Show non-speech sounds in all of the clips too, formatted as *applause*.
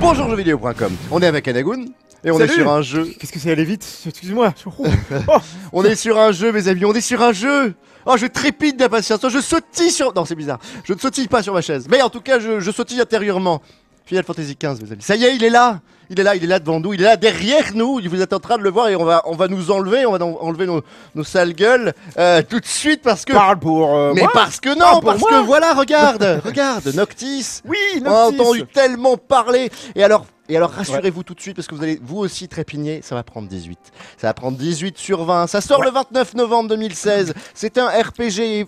Bonjour jeuxvideo.com, on est avec Anagoun et on est sur un jeu. Qu'est-ce que c'est aller vite Excuse-moi. Oh, *laughs* oh. On est sur un jeu mes amis, on est sur un jeu Oh je trépide d'impatience, je sautille sur... Non c'est bizarre, je ne sautille pas sur ma chaise, mais en tout cas je, je sautille intérieurement. Final Fantasy XV mes amis, ça y est il est là il est là, il est là devant nous, il est là derrière nous, vous êtes en train de le voir et on va, on va nous enlever, on va en- enlever nos, nos sales gueules euh, tout de suite parce que... Parle pour euh, mais moi. parce que non, parce moi. que voilà, regarde, *laughs* regarde, Noctis Oui, On a Noctis. entendu tellement parler. Et alors, et alors rassurez-vous tout de suite parce que vous allez vous aussi trépigner. Ça va prendre 18. Ça va prendre 18 sur 20. Ça sort le 29 novembre 2016. C'est un RPG.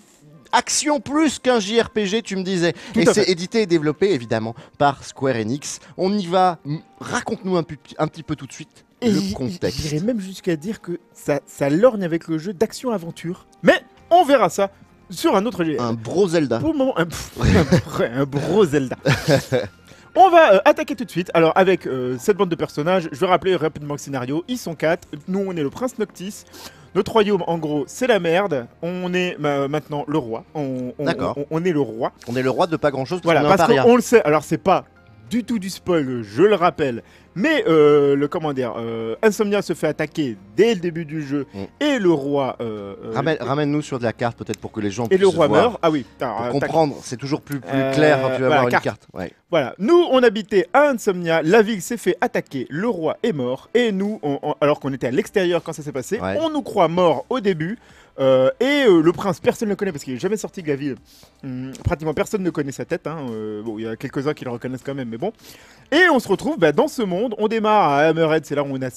Action plus qu'un JRPG, tu me disais. Tout et c'est édité et développé évidemment par Square Enix. On y va. Raconte-nous un, petit peu tout de suite Et le contexte. J'irais même jusqu'à dire que ça, ça lorgne avec le jeu d'action-aventure. Mais on verra ça sur un autre jeu. Un bro Zelda. Pour le moment, un, *laughs* un un gros Zelda. *laughs* On va euh, attaquer tout de suite. Alors, avec euh, cette bande de personnages, je vais rappeler rapidement le scénario. Ils sont quatre. Nous, on est le prince Noctis. Notre royaume, en gros, c'est la merde. On est ma- maintenant le roi. On, on- D'accord. on- on est le roi. On est le roi de pas grand chose Voilà, parce qu'on le sait. Alors, c'est pas du tout du spoil, je le rappelle. Mais euh, le comment dire, euh, Insomnia se fait attaquer dès le début du jeu Mm. et le roi. euh, Ramène- Ramène-nous sur de la carte peut-être pour que les gens et le puissent roi voir. meurt. Ah oui. Pour comprendre, c'est toujours plus, plus clair quand tu vas voilà, avoir une carte. Ouais. Voilà, nous on habitait à Insomnia, la ville s'est fait attaquer, le roi est mort, et nous, on- on- alors qu'on était à l'extérieur quand ça s'est passé, Ouais. on nous croit morts au début, euh, et euh, le prince, personne ne le connaît parce qu'il est jamais sorti de la ville. Hum, pratiquement personne ne connaît sa tête, hein, euh, bon, il y a quelques-uns qui le reconnaissent quand même, mais bon. Et on se retrouve bah, dans ce monde, on démarre à Hammerhead, c'est là où on a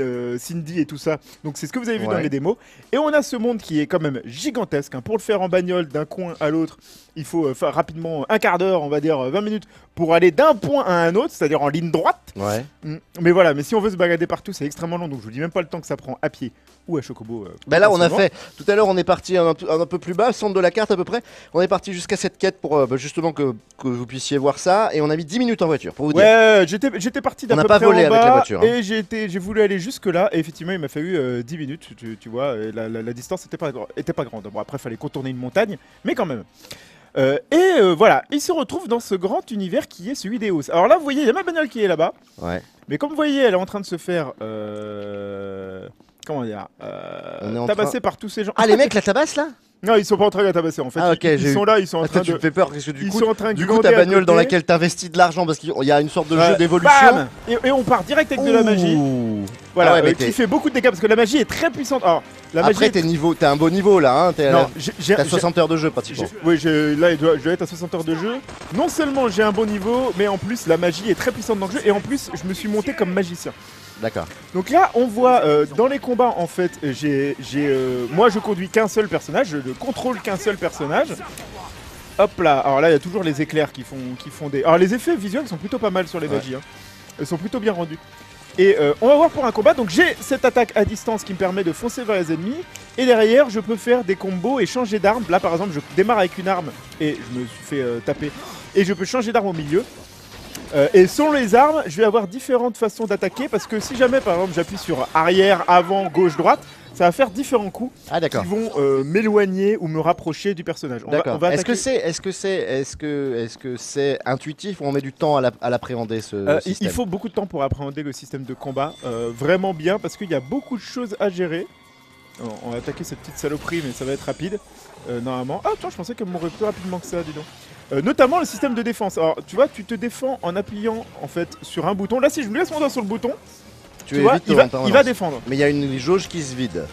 euh, Cindy et tout ça, donc c'est ce que vous avez vu Ouais. dans les démos, et on a ce monde qui est quand même gigantesque, hein. pour le faire en bagnole d'un coin à l'autre, il faut euh, rapidement un quart d'heure, on va dire euh, 20 minutes, pour aller d'un point à un autre, c'est-à-dire en ligne droite. Ouais. Mm. Mais voilà, mais si on veut se balader partout, c'est extrêmement long, donc je vous dis même pas le temps que ça prend à pied ou à Chocobo. euh, Ben là, on a fait. Tout à l'heure, on est parti un, un- un peu plus bas, centre de la carte à peu près. On est parti jusqu'à cette quête pour euh, bah, justement que, que vous puissiez voir ça. Et on a mis 10 minutes en voiture pour vous dire. Ouais, j'étais j'étais parti n'a peu pas près volé en avec la voiture, hein. Et j'ai été- j'ai voulu aller jusque là, et effectivement, il m'a fallu euh, 10 minutes, tu, tu vois, et la, la- la distance était pas, gr- était pas grande. Bon, après, il fallait contourner une montagne, mais quand même. Euh, et euh, voilà, il se retrouve dans ce grand univers qui est celui des hausses. Alors là, vous voyez, il y a ma bagnole qui est là-bas. Ouais. Mais comme vous voyez, elle est en train de se faire. euh, comment dire On est en Tabasser par tous ces gens. Ah, les *laughs* mecs, la tabasse là? Non, ils sont pas en train de la tabasser en fait. Ah, ok, ils, sont eu- là, ils sont en train tu de. me fais peur parce que du ils coup, sont en train de du coup, ta bagnole dans laquelle t'investis de l'argent parce qu'il y a une sorte de jeu d'évolution. et, on part direct avec de la magie. Voilà, Ah euh, qui fait beaucoup de dégâts parce que la magie est très puissante. La. Après, t'es niveau, t'as un beau niveau là. Hein, t'as j'ai- 60 heures de jeu pratiquement. Oui, là, je dois être à 60 heures de jeu. Non seulement j'ai un bon niveau, mais en plus, la magie est très puissante dans le jeu. Et en plus, je me suis monté comme magicien. D'accord. Donc là, on voit euh, dans les combats, en fait, j'ai, j'ai, euh, moi je conduis qu'un seul personnage, je ne contrôle qu'un seul personnage. Hop là, alors là, il y a toujours les éclairs qui font, qui font des. Alors les effets visuels sont plutôt pas mal sur les Ouais. magies, hein. ils sont plutôt bien rendus. Et euh, on va voir pour un combat, donc j'ai cette attaque à distance qui me permet de foncer vers les ennemis, et derrière je peux faire des combos et changer d'arme. Là par exemple, je démarre avec une arme et je me suis fait euh, taper, et je peux changer d'arme au milieu. Euh, et selon les armes, je vais avoir différentes façons d'attaquer parce que si jamais par exemple j'appuie sur arrière, avant, gauche, droite, ça va faire différents coups Ah, qui vont euh, m'éloigner ou me rapprocher du personnage. Est-ce que c'est, est-ce que c'est, est-ce que, est-ce que c'est intuitif ou on met du temps à la- à l'appréhender ce Euh, il- système il faut beaucoup de temps pour appréhender le système de combat, euh, vraiment bien parce qu'il y a beaucoup de choses à gérer. On va attaquer cette petite saloperie, mais ça va être rapide. normalement. Ah, tiens, je pensais qu'elle mourrait plus rapidement que ça, dis donc. Euh, notamment le système de défense. Alors, tu vois, tu te défends en appuyant en fait sur un bouton. Là, si je me laisse mon doigt sur le bouton, tu, vois, il va, il permanence. va défendre. Mais il y a une jauge qui se vide.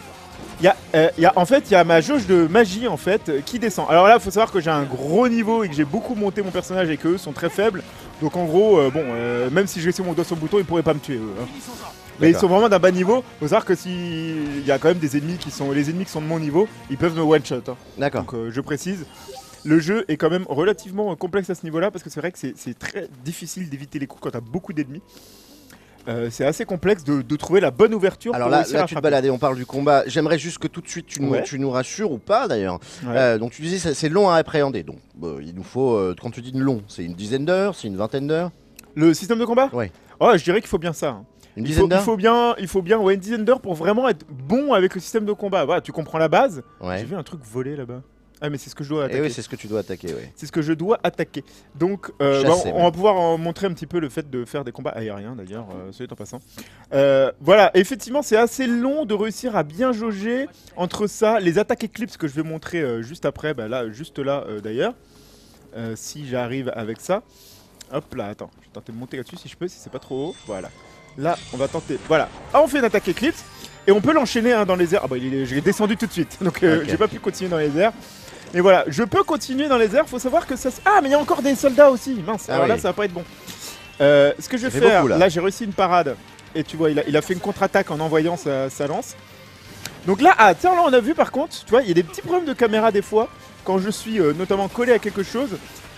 Il y a, euh, il y a- en fait, il y a ma jauge de magie en fait euh, qui descend. Alors là, il faut savoir que j'ai un gros niveau et que j'ai beaucoup monté mon personnage et qu'eux sont très faibles. Donc en gros, euh, bon, même si je laissais mon doigt sur le bouton, ils pourraient pas me tuer. eux, hein. Mais ils sont vraiment d'un bas niveau. Faut savoir que s'il y a quand même des ennemis qui sont, les ennemis qui sont de mon niveau, ils peuvent me one shot. hein. D'accord. Donc je précise. Le jeu est quand même relativement euh, complexe à ce niveau-là parce que c'est vrai que c'est très difficile d'éviter les coups quand t'as beaucoup d'ennemis. Euh, c'est assez complexe de, de trouver la bonne ouverture. Alors pour là, là tu te baladais, on parle du combat. J'aimerais juste que tout de suite tu nous, Ouais. tu nous rassures ou pas d'ailleurs. Ouais. Euh, donc tu disais c'est- c'est long à appréhender. Donc euh, il nous faut, quand tu dis long, c'est une dizaine d'heures, c'est une vingtaine d'heures? Le système de combat? Ouais. Oh, je dirais qu'il faut bien ça. hein. Une Il dizaine faut, il d'heures? faut bien, il faut bien ouais, une dizaine d'heures pour vraiment être bon avec le système de combat. Voilà, tu comprends la base. J'ai Ouais. vu un truc voler là-bas. Ah mais c'est ce que je dois Et attaquer. oui, c'est ce que tu dois attaquer, oui. c'est ce que je dois attaquer. Donc, euh, Chasser, bah, on, va pouvoir en montrer un petit peu le fait de faire des combats aériens d'ailleurs, euh, dit en passant. Euh, voilà, effectivement, c'est assez long de réussir à bien jauger entre ça, les attaques éclipses que je vais montrer euh, juste après, bah, là, juste là d'ailleurs, si j'arrive avec ça. Hop là, attends, je vais tenter de monter là-dessus si je peux, si c'est pas trop haut. Voilà. Là, on va tenter. Voilà. Ah, on fait une attaque éclipse et on peut l'enchaîner hein, dans les airs. Ah bah, il est, j'ai descendu tout de suite, *laughs* donc euh, j'ai pas pu continuer dans les airs. Et voilà, je peux continuer dans les airs. Faut savoir que ça. se- Ah, mais il y a encore des soldats aussi. Mince. Ah alors là, ça va pas être bon. Euh, ce que je vais faire, beaucoup, là. là, j'ai réussi une parade. Et tu vois, il a, il a fait une contre-attaque en envoyant sa, sa lance. Donc là, ah, tiens, là, on a vu par contre, tu vois, il y a des petits problèmes de caméra des fois. Quand je suis euh, notamment collé à quelque chose,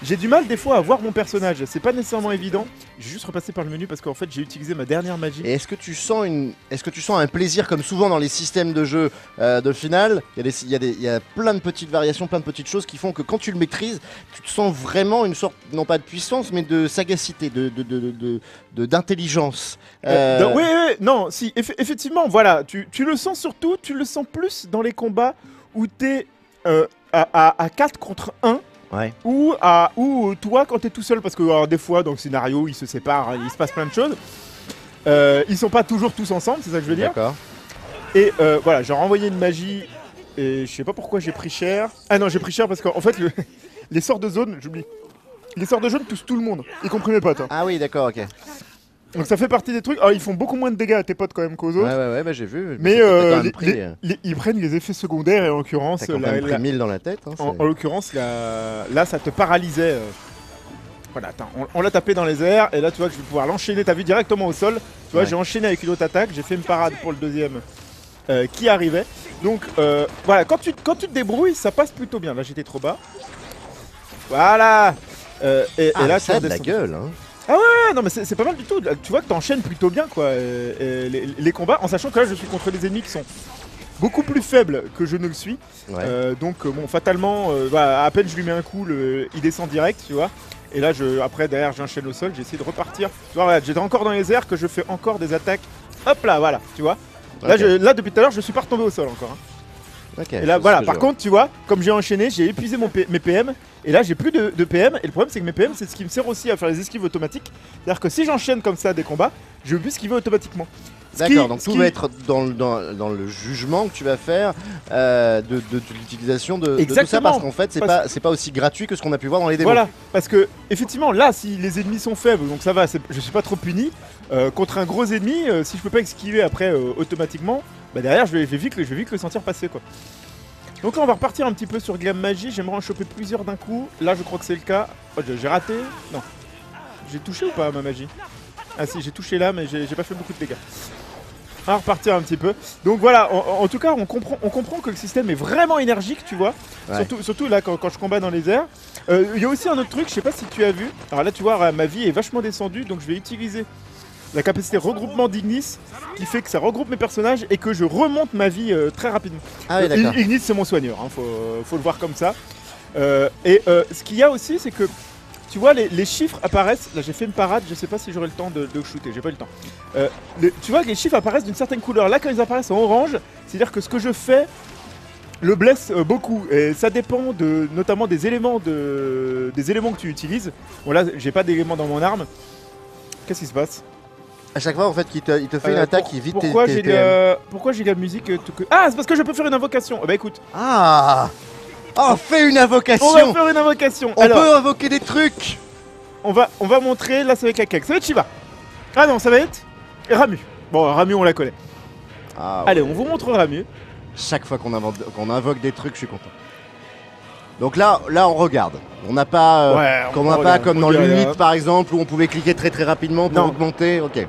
j'ai du mal des fois à voir mon personnage. C'est pas nécessairement évident. J'ai juste repassé par le menu parce qu'en fait, j'ai utilisé ma dernière magie. Et est-ce que tu sens une, est-ce que tu sens un plaisir comme souvent dans les systèmes de jeu euh, de finale? Il y, a des- y, a des- y a plein de petites variations, plein de petites choses qui font que quand tu le maîtrises, tu te sens vraiment une sorte, non pas de puissance, mais de sagacité, de, de, de, de- de- d'intelligence. Euh, Euh, dans- oui, oui, oui, non, si, eff- effectivement, voilà, tu, tu le sens surtout, tu le sens plus dans les combats où t'es euh, à, à, à 4 contre 1 Ouais. ou, à, ou toi quand t'es tout seul, parce que alors, des fois dans le scénario ils se séparent, hein, il se passe plein de choses. Euh, ils sont pas toujours tous ensemble, c'est ça que je veux dire. D'accord. Et euh, voilà, j'ai renvoyé une magie et je sais pas pourquoi j'ai pris cher. Ah non, j'ai pris cher parce qu'en fait, le- *laughs* les sorts de zone, j'oublie. Les sorts de zone touchent tout le monde, y compris mes potes. hein. Ah oui, d'accord, ok. Donc ça fait partie des trucs. Alors ils font beaucoup moins de dégâts à tes potes quand même qu'aux Ouais, autres. ouais, ouais, bah, j'ai vu. Mais euh, quand même les- pris, les- les- ils prennent les effets secondaires et en l'occurrence, quand la- même pris la- 1000 dans la tête. hein, en, l'occurrence, la- là, ça te paralysait. euh. Voilà, attends, on, on l'a tapé dans les airs et là, tu vois que je vais pouvoir l'enchaîner. T'as vu directement au sol. Tu vois, Ouais. j'ai enchaîné avec une autre attaque. J'ai fait une parade pour le deuxième euh, qui arrivait. Donc euh, voilà, quand tu, quand tu te débrouilles, ça passe plutôt bien. Là, j'étais trop bas. Voilà. Euh, et, Ah, et là, ça tu a de la gueule. Hein. Non mais c'est pas mal du tout, tu vois que t'enchaînes plutôt bien quoi euh, euh, les, les combats en sachant que là je suis contre des ennemis qui sont beaucoup plus faibles que je ne le suis Ouais. Euh, donc bon fatalement euh, bah, à peine je lui mets un coup le- il descend direct tu vois et là je après derrière j'enchaîne au sol j'essaie de repartir tu vois j'étais encore dans les airs que je fais encore des attaques hop là voilà tu vois là, Ok. je- là depuis tout à l'heure je suis pas retombé au sol encore hein. Et là, voilà, par contre, tu vois, comme j'ai enchaîné, j'ai épuisé mon P- mes PM, et là, j'ai plus de, de PM, et le problème, c'est que mes PM, c'est ce qui me sert aussi à faire les esquives automatiques. C'est-à-dire que si j'enchaîne comme ça des combats, je vais esquiver automatiquement. D'accord, donc tout qui- va être dans, le- dans, dans le jugement que tu vas faire euh, de, de- de l'utilisation de, tout ça parce qu'en fait c'est Parce- pas, pas aussi gratuit que ce qu'on a pu voir dans les démos. Voilà, parce que, effectivement, là, si les ennemis sont faibles, donc ça va, je suis pas trop puni. euh, contre un gros ennemi, euh, si je peux pas esquiver après automatiquement, bah derrière, je vais, je vais vite, le- je vais vite le sentir passer, quoi. Donc là, on va repartir un petit peu sur Glam Magie. J'aimerais en choper plusieurs d'un coup. Là, je crois que c'est le cas. Oh, j'ai- raté. Non. J'ai touché ou pas ma magie? Ah si, j'ai touché là, mais j'ai pas fait beaucoup de dégâts. On va repartir un petit peu. Donc voilà, en, en tout cas, on comprend, on comprend que le système est vraiment énergique, tu vois. Ouais. Surtout, surtout là, quand, quand je combats dans les airs. Euh, Il y a aussi un autre truc, je sais pas si tu as vu. Alors là, tu vois, ma vie est vachement descendue, donc je vais utiliser la capacité regroupement d'Ignis qui fait que ça regroupe mes personnages et que je remonte ma vie euh, très rapidement. Ah oui, Euh. Ignis, c'est mon soigneur, hein, faut, faut le voir comme ça. Euh, et ce qu'il y a aussi, c'est que tu vois, les, les chiffres apparaissent. Là, j'ai fait une parade, je sais pas si j'aurai le temps de, de shooter, j'ai pas eu le temps. Le- tu vois les chiffres apparaissent d'une certaine couleur. Là, quand ils apparaissent en orange, c'est-à-dire que ce que je fais le blesse beaucoup. Et ça dépend de, notamment des éléments, de, des éléments que tu utilises. Bon, là, j'ai pas d'éléments dans mon arme. Qu'est-ce qui se passe? À chaque fois en fait qu'il te, il te fait une Euh, attaque pour- qui vite tes, pourquoi tes j'ai la... Pourquoi j'ai la musique euh, tout que- Ah, c'est parce que je peux faire une invocation. Bah écoute, Ah Oh, fais une on va invocation faire une invocation. On Alors, peut invoquer des trucs on va, on va montrer, là ça va être laquelle Ça va être Shiva. Ah non, ça va être Ramu. Bon, Ramu, on la connaît. Ah, Allez, on vous montre Ramu. Chaque fois qu'on invoque des trucs, je suis content. Donc là, là on regarde. On n'a pas, euh, ouais, comme on on n'a pas regarde, comme on dans le regarde. 8 par exemple où on pouvait cliquer très très rapidement pour Non. augmenter. Ok.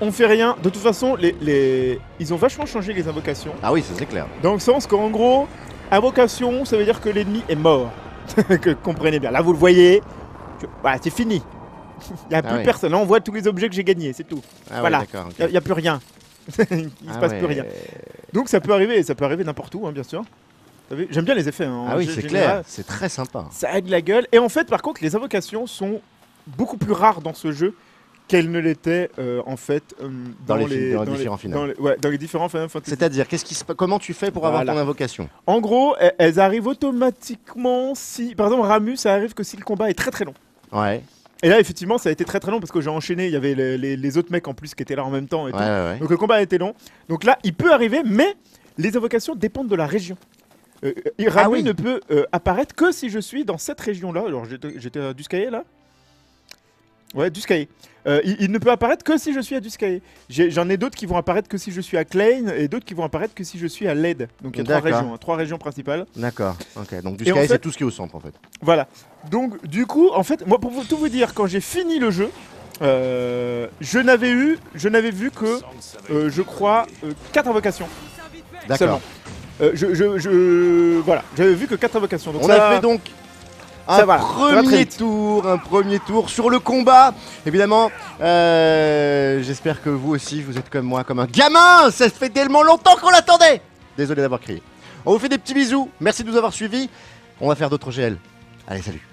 On fait rien. De toute façon, les, les... ils ont vachement changé les invocations. Ah oui, ça c'est clair. Dans le sens qu'en gros, invocation, ça veut dire que l'ennemi est mort. *laughs* que comprenez bien. Là, vous le voyez. Je- Voilà, c'est fini. *laughs* Il n'y a Ah plus personne. Là, on voit tous les objets que j'ai gagnés, c'est tout. Ah Voilà. Il n'y a, plus rien. *laughs* Il Ah se passe plus rien. Donc ça peut arriver, ça peut arriver n'importe où, hein, bien sûr. J'aime bien les effets. hein, Ah oui, c'est clair. C'est très sympa. Ça aide la gueule. Et en fait, par contre, les invocations sont beaucoup plus rares dans ce jeu qu'elle ne l'était euh, en fait euh, Dans dans, les les, fi- dans les dans différents finales. dans les- ouais, dans les différents Final. C'est-à-dire, qu'est-ce qui se... pa- comment tu fais pour avoir ton invocation? En gros, elles, elles arrivent automatiquement si, par exemple, Ramus, ça arrive que si le combat est très très long. Ouais, Et là, effectivement, ça a été très très long parce que j'ai enchaîné. Il y avait les, les- les autres mecs en plus qui étaient là en même temps. Et ouais, tout. ouais. ouais. Donc le combat a été long. Donc là, il peut arriver, mais les invocations dépendent de la région. Euh, euh, Ah oui. ne peut euh, apparaître que si je suis dans cette région-là. Alors j'étais à Duskaye là? Ouais, Duskaye. Euh, il, il ne peut apparaître que si je suis à Duskaye. J'en ai, d'autres qui vont apparaître que si je suis à Klein et d'autres qui vont apparaître que si je suis à Led. Donc il y a trois régions, hein, trois régions principales. D'accord, ok. Donc du Et en Sky, fait- c'est tout ce qui est au centre en fait. Voilà. Donc, du coup, en fait, moi, pour vous- tout vous dire, quand j'ai fini le jeu, euh, je n'avais eu, je n'avais vu que, euh, je crois, 4 invocations D'accord. Euh, je, je, je- voilà, j'avais vu que 4 invocations. Donc On ça- a fait donc un ça premier tour, un premier tour sur le combat. Évidemment, euh, j'espère que vous aussi, vous êtes comme moi, comme un gamin. Ça fait tellement longtemps qu'on l'attendait. Désolé d'avoir crié. On vous fait des petits bisous. Merci de nous avoir suivis. On va faire d'autres GL. Allez, salut.